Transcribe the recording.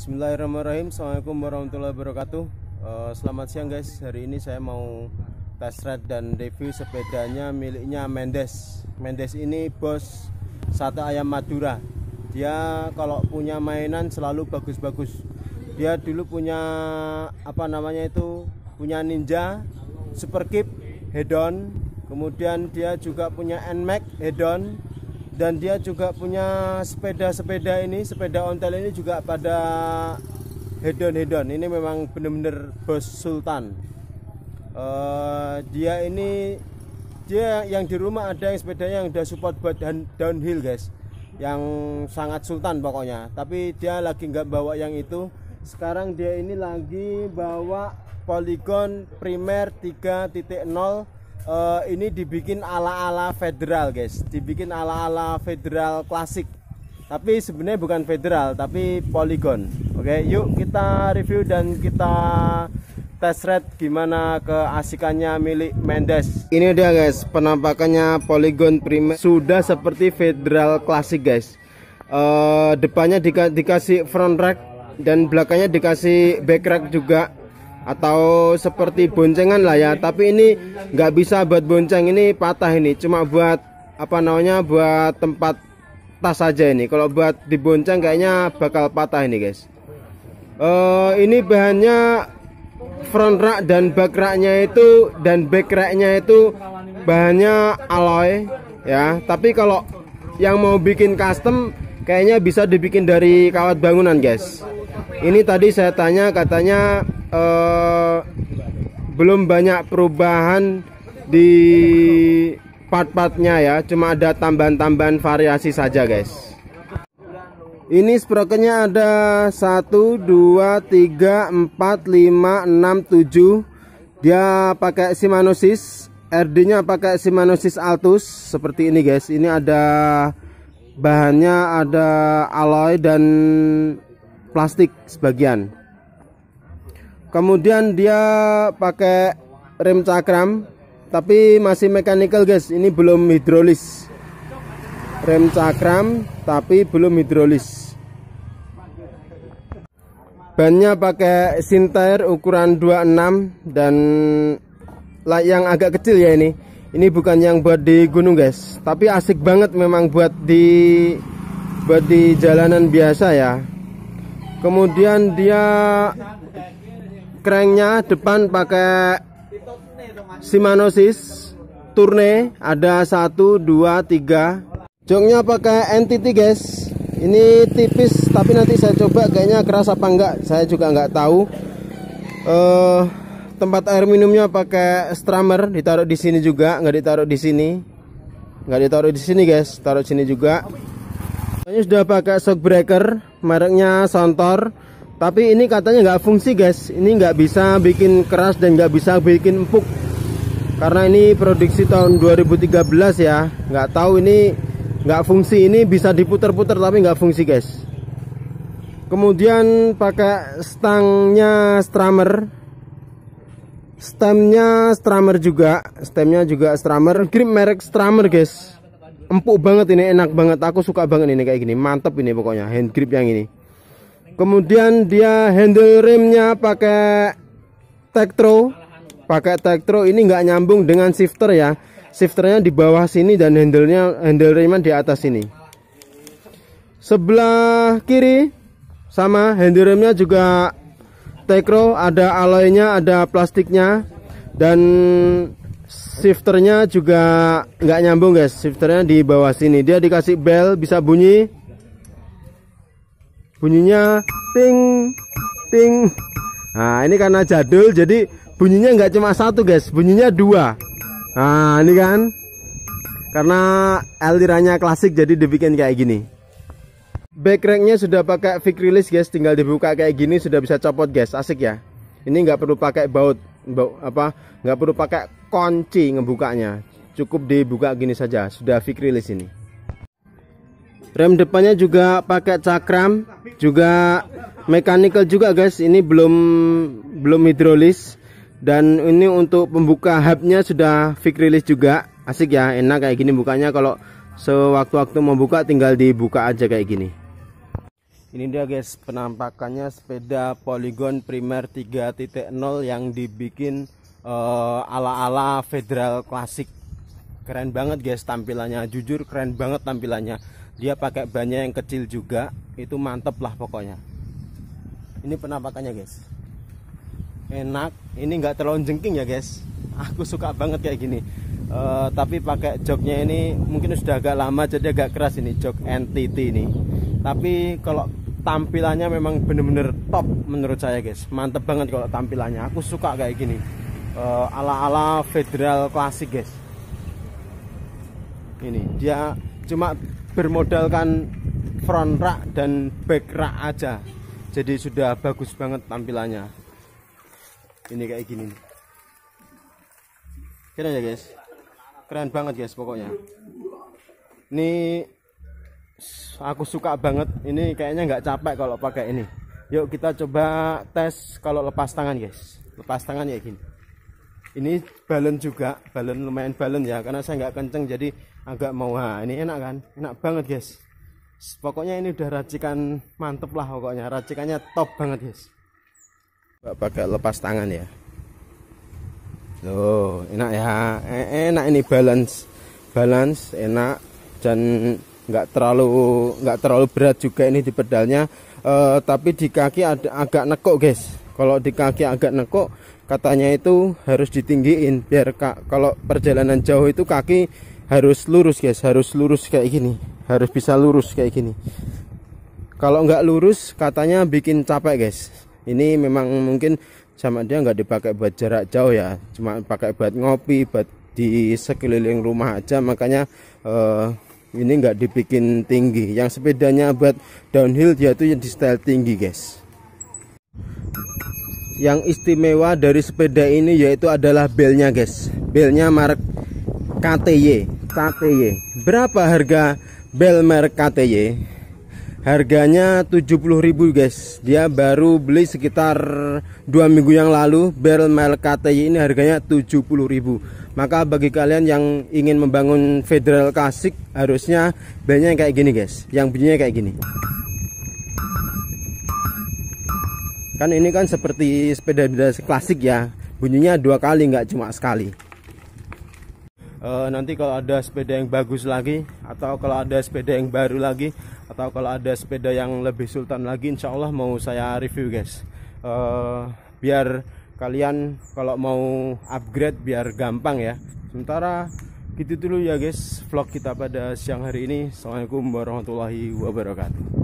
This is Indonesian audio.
Bismillahirrahmanirrahim. Assalamualaikum warahmatullahi wabarakatuh. Uh, Selamat siang guys. Hari ini saya mau test ride dan review sepedanya miliknya Mendes. Mendes ini bos sate ayam Madura. Dia kalau punya mainan selalu bagus-bagus. Dia dulu punya apa namanya itu Punya Ninja Super Hedon. Kemudian dia juga punya NMAX Hedon dan dia juga punya sepeda-sepeda ini sepeda ontel ini juga pada hedon-hedon. Ini memang benar-benar bos sultan. Uh, dia ini dia yang di rumah ada yang sepedanya yang udah support buat downhill guys. Yang sangat sultan pokoknya. Tapi dia lagi nggak bawa yang itu. Sekarang dia ini lagi bawa Polygon Primer 3.0 uh, ini dibikin ala-ala federal guys. Dibikin ala-ala federal klasik. Tapi sebenarnya bukan federal tapi polygon. Oke okay, yuk kita review dan kita test ride gimana keasikannya milik Mendes. Ini dia guys. Penampakannya polygon primer. Sudah seperti federal klasik guys. Uh, depannya dika dikasih front rack dan belakangnya dikasih back rack juga atau seperti boncengan lah ya. Tapi ini nggak bisa buat bonceng. Ini patah ini. Cuma buat apa namanya buat tempat tas saja ini. Kalau buat dibonceng kayaknya bakal patah ini guys. Uh, ini bahannya front rack dan back racknya itu dan back racknya itu bahannya alloy ya. Tapi kalau yang mau bikin custom kayaknya bisa dibikin dari kawat bangunan guys. Ini tadi saya tanya katanya uh, belum banyak perubahan di part-partnya ya cuma ada tambahan-tambahan variasi saja guys. Ini sprocketnya ada 1 2 3 4 5 6 7 dia pakai Shimanosis RD nya pakai Shimanosis Altus seperti ini guys. Ini ada bahannya ada alloy dan plastik sebagian kemudian dia pakai rem cakram tapi masih mechanical guys. Ini belum hidrolis. Rem cakram tapi belum hidrolis. Bannya pakai Sintair ukuran 26 dan yang agak kecil ya ini. Ini bukan yang buat di gunung guys. Tapi asik banget memang buat di buat di jalanan biasa ya. Kemudian dia cranknya depan pakai Shimanosis Tourne ada 1 2 3 joknya pakai NTT guys. Ini tipis tapi nanti saya coba kayaknya keras apa enggak saya juga enggak tahu. Uh, tempat air minumnya pakai strammer ditaruh di sini juga nggak ditaruh di sini. Nggak ditaruh di sini guys taruh sini juga. Ini sudah pakai shock breaker mereknya Sontor tapi ini katanya nggak fungsi guys. Ini nggak bisa bikin keras dan nggak bisa bikin empuk. Karena ini produksi tahun 2013 ya. Nggak tahu ini nggak fungsi. Ini bisa diputar-putar tapi nggak fungsi guys. Kemudian pakai stangnya strammer stemnya strammer juga. Stemnya juga strammer grip merek strammer guys. Empuk banget ini enak banget. Aku suka banget ini kayak gini. Mantep ini pokoknya hand grip yang ini kemudian dia handle remnya pakai Tektro pakai Tektro ini nggak nyambung dengan shifter ya. Shifternya di bawah sini dan handlenya handle remnya di atas sini sebelah kiri sama handle remnya juga Tektro ada alloynya ada plastiknya dan shifternya juga nggak nyambung guys. Shifternya di bawah sini. Dia dikasih bel bisa bunyi bunyinya ting ting. Nah ini karena jadul jadi bunyinya nggak cuma satu guys. Bunyinya dua. Nah ini kan? Karena alirannya klasik jadi dibikin kayak gini. Backracknya sudah pakai fix release guys. Tinggal dibuka kayak gini sudah bisa copot guys. Asik ya? Ini nggak perlu pakai baut, apa nggak perlu pakai kunci ngebukanya. Cukup dibuka gini saja. Sudah fix release ini rem depannya juga pakai cakram juga mechanical juga guys. Ini belum belum hidrolis. Dan ini untuk pembuka hubnya sudah fix release juga. Asik ya enak kayak gini bukanya. Kalau sewaktu-waktu mau buka tinggal dibuka aja kayak gini. Ini dia guys penampakannya sepeda Polygon Primer 3.0 yang dibikin uh, ala-ala Federal Classic. Keren banget guys tampilannya. Jujur keren banget tampilannya dia pakai bannya yang kecil juga itu mantep lah pokoknya. Ini penampakannya guys. Enak. Ini enggak terlalu jengking ya guys. Aku suka banget kayak gini. Uh, tapi pakai joknya ini mungkin sudah agak lama jadi agak keras ini jok NTT ini. Tapi kalau tampilannya memang bener-bener top menurut saya guys. Mantep banget kalau tampilannya. Aku suka kayak gini. Uh, ala-ala federal klasik guys. Ini. Dia cuma bermodalkan front rack dan back rack aja. Jadi sudah bagus banget tampilannya. Ini kayak gini keren ya guys? Keren banget guys pokoknya. Ini aku suka banget. Ini kayaknya nggak capek kalau pakai ini. Yuk kita coba tes kalau lepas tangan guys. Lepas tangan ya gini. Ini balon juga. Balon lumayan balon ya karena saya nggak kenceng. Jadi agak mau. Ha ini enak kan? Enak banget guys. Pokoknya ini udah racikan mantep lah pokoknya. Racikannya top banget guys. Gak pakai lepas tangan ya. Loh enak ya. E, enak ini balance. Balance enak. Dan nggak terlalu nggak terlalu berat juga ini di pedalnya. Uh, tapi di kaki ada agak nekuk guys. Kalau di kaki agak nekuk katanya itu harus ditinggiin biar kak kalau perjalanan jauh itu kaki harus lurus guys. Harus lurus kayak gini. Harus bisa lurus kayak gini. Kalau nggak lurus katanya bikin capek guys. Ini memang mungkin sama dia nggak dipakai buat jarak jauh ya. Cuma pakai buat ngopi buat di sekeliling rumah aja. Makanya uh, ini enggak dibikin tinggi. Yang sepedanya buat downhill dia tuh yang di style tinggi guys. Yang istimewa dari sepeda ini yaitu adalah belnya guys. Belnya merek KTY KTY berapa harga bel merek KTY harganya 70.000 guys. Dia baru beli sekitar dua minggu yang lalu. Bel merek KTY ini harganya 70.000 maka bagi kalian yang ingin membangun federal klasik harusnya banyak kayak gini guys. Yang bunyinya kayak gini. Kan ini kan seperti sepeda klasik ya. Bunyinya dua kali nggak cuma sekali uh, nanti kalau ada sepeda yang bagus lagi atau kalau ada sepeda yang baru lagi atau kalau ada sepeda yang lebih sultan lagi insya Allah mau saya review guys. Uh, biar kalian kalau mau upgrade biar gampang ya. Sementara gitu dulu ya guys vlog kita pada siang hari ini. Assalamualaikum warahmatullahi wabarakatuh